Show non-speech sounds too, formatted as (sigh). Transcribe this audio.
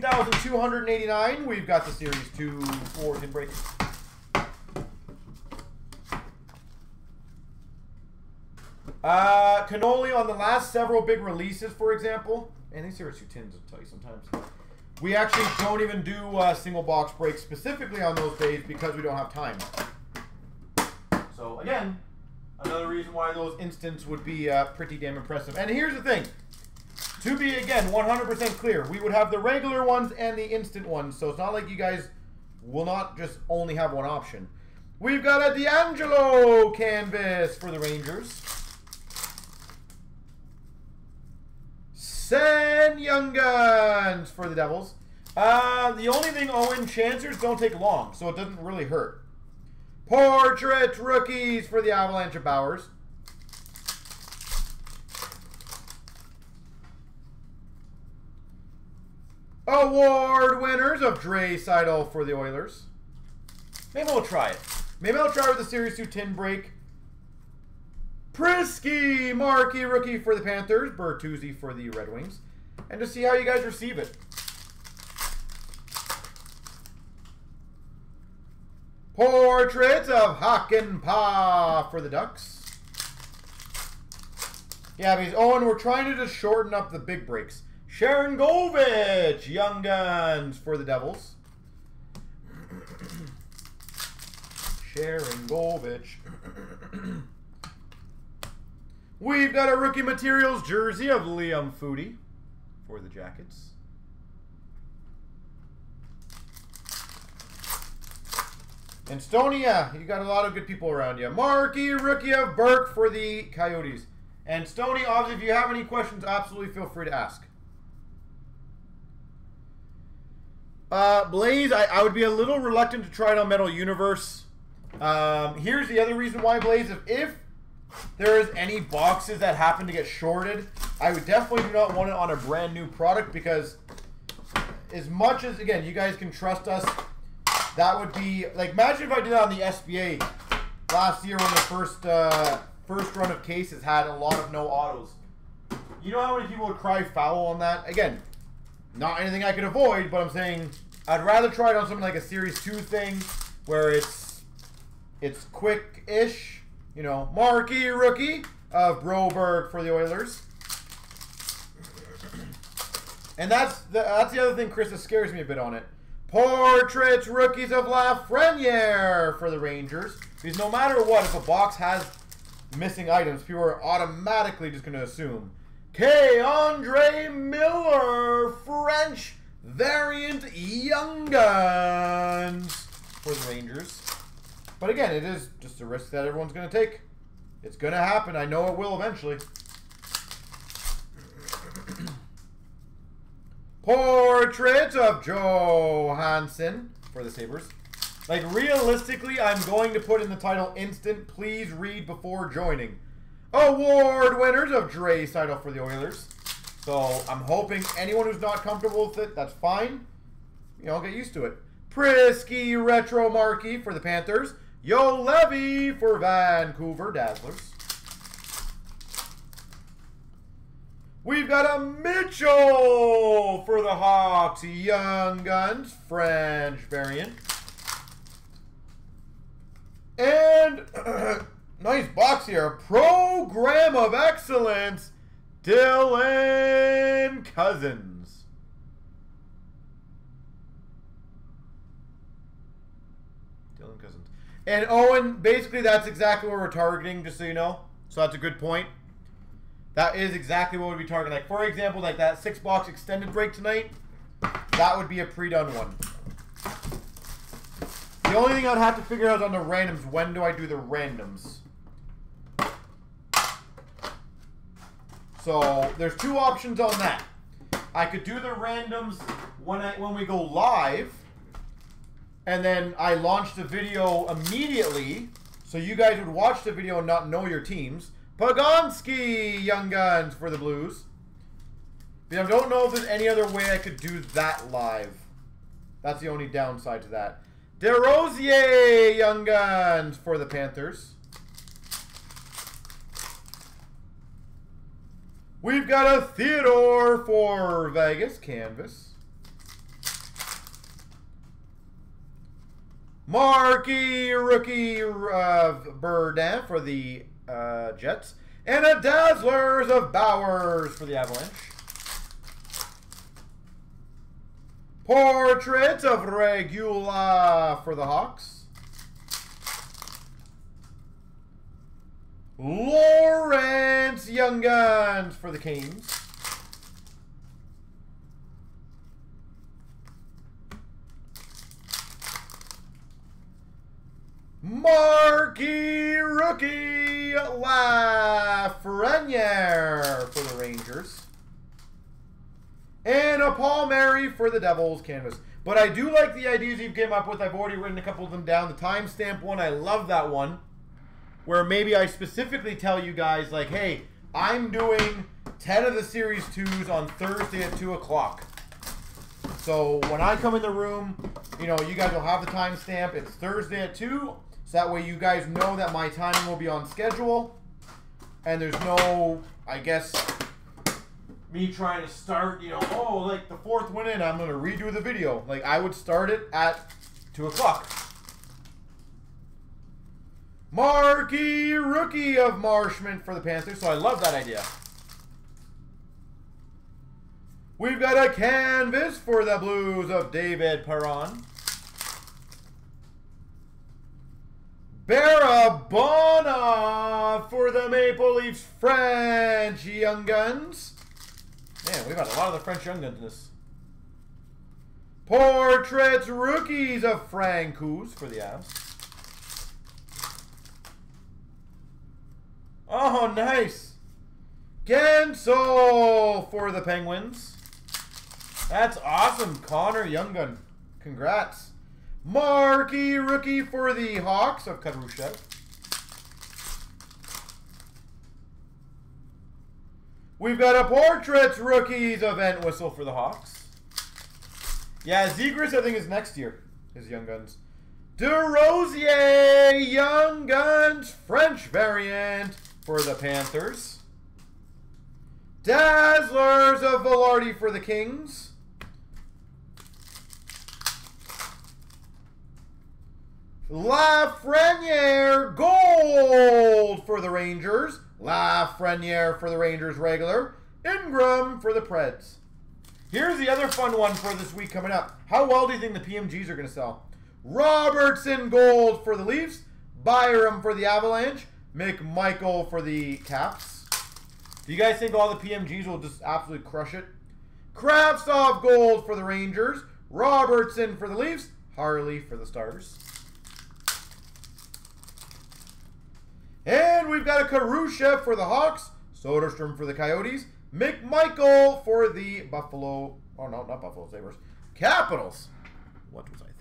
289. We've got the Series 2 4 tin break. Uh, cannoli on the last several big releases, for example. And these Series 2 tins will tell you sometimes. We actually don't even do uh, single box breaks specifically on those days because we don't have time. So again, another reason why those instants would be uh, pretty damn impressive. And here's the thing. To be, again, 100% clear, we would have the regular ones and the instant ones. So it's not like you guys will not just only have one option. We've got a DeAngelo canvas for the Rangers. Senn Young Guns for the Devils. Uh, the only thing, Owen, chancers don't take long, so it doesn't really hurt. Portrait rookies for the Avalanche of Bowers. Award winners of Draisaitl for the Oilers. Maybe we'll try it. Maybe I'll try with the Series 2 tin break. Priskie Marquee rookie for the Panthers. Bertuzzi for the Red Wings. And to see how you guys receive it. Portraits of Hakanpää for the Ducks. Yeah, because oh, Owen, we're trying to just shorten up the big breaks. Sharangovich, Young Guns for the Devils. Sharangovich. We've got a rookie materials jersey of Liam Foudy for the Jackets. And you got a lot of good people around you. Marky, rookie of Burke for the Coyotes. And Stony, obviously, if you have any questions, absolutely feel free to ask. Uh, Blaze, I, I, would be a little reluctant to try it on Metal Universe. Um, here's the other reason why, Blaze. If, if there's any boxes that happen to get shorted, I would definitely do not want it on a brand new product because as much as, again, you guys can trust us, that would be, like, imagine if I did that on the SBA last year when the first, uh, first run of cases had a lot of no autos. You know how many people would cry foul on that? Again, not anything I could avoid, but I'm saying I'd rather try it on something like a Series 2 thing where it's it's quick-ish. You know, marquee rookie of Broberg for the Oilers. And that's the, that's the other thing, Chris, that scares me a bit on it. Portraits rookies of Lafreniere for the Rangers. Because no matter what, if a box has missing items, people are automatically just going to assume K'Andre Miller, French variant Young Guns for the Rangers. But again, it is just a risk that everyone's going to take. It's going to happen. I know it will eventually. (clears throat) Portrait of Johansson for the Sabres. Like, realistically, I'm going to put in the title instant. Please read before joining. Award winners of Draisaitl for the Oilers. So I'm hoping anyone who's not comfortable with it, that's fine. You know, get used to it. Priskie Retro Marquee for the Panthers. Juolevi for Vancouver Dazzlers. We've got a Mitchell for the Hawks. Young Guns, French variant. And (clears throat) Nice box here. Program of Excellence, Dylan Cousins. Dylan Cozens. And Owen, basically that's exactly what we're targeting, just so you know. So that's a good point. That is exactly what we'd be targeting. Like, for example, like that six-box extended break tonight, that would be a pre-done one. The only thing I'd have to figure out on the randoms, when do I do the randoms? So there's two options on that. I could do the randoms when I when we go live, and then I launch the video immediately, so you guys would watch the video and not know your teams. Pogonski Young Guns for the Blues. But I don't know if there's any other way I could do that live. That's the only downside to that. DeRosier Young Guns for the Panthers. We've got a Theodore for Vegas canvas. Marky rookie uh, Burden for the uh, Jets. And a Dazzlers of Bowers for the Avalanche. Portrait of Regula for the Hawks. Lawrence Young Guns for the Kings. Marquee Rookie Lafreniere for the Rangers. And a Palmieri for the Devils canvas. But I do like the ideas you've came up with. I've already written a couple of them down. The timestamp one, I love that one. Where maybe I specifically tell you guys, like, hey, I'm doing 10 of the Series 2s on Thursday at 2 o'clock. So when I come in the room, you know, you guys will have the timestamp. It's Thursday at 2. So that way you guys know that my timing will be on schedule. And there's no, I guess, me trying to start, you know, oh, like the fourth one in, I'm going to redo the video. Like, I would start it at 2 o'clock. Marquee rookie of Marchment for the Panthers. So I love that idea. We've got a canvas for the Blues of David Perron. Barabanov for the Maple Leafs French Young Guns. Man, we've got a lot of the French Young Guns in this. Portraits Rookies of Francouz for the Avs. Oh, nice. Guentzel for the Penguins. That's awesome, Connor Younggun. Congrats. Marquee rookie for the Hawks of Kurashev. We've got a Portraits rookies of Entwistle for the Hawks. Yeah, Zegras I think is next year, his Young Guns. DeRosier Young Guns French variant for the Panthers. Dazzlers of Vilardi for the Kings. Lafreniere Gold for the Rangers. Lafreniere for the Rangers regular. Ingram for the Preds. Here's the other fun one for this week coming up. How well do you think the PMGs are going to sell? Robertson Gold for the Leafs. Byram for the Avalanche. McMichael for the Caps. Do you guys think all the PMGs will just absolutely crush it? Kravtsov Gold for the Rangers. Robertson for the Leafs. Harley for the Stars. And we've got a Karusha for the Hawks, Soderstrom for the Coyotes, McMichael for the Buffalo, oh no, not Buffalo Sabres, Capitals. What was I